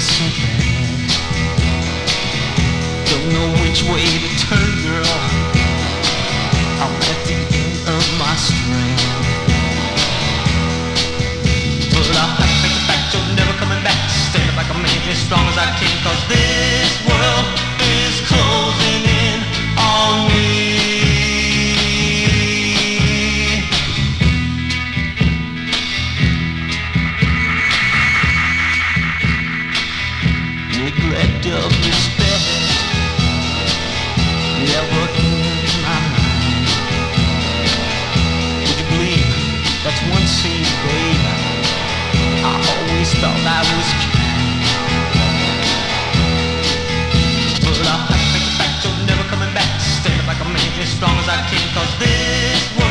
so bad Don't know which way to turn, girl. I'm at the end of my strength, But I have to think the fact you're never coming back. Stand up like a man as strong as I can Cause this neglect of respect never in my mind. Would you believe that's one scene, babe? I always thought I was kind, but I think back to never coming back. Standing like a man, as strong as I can, cause this.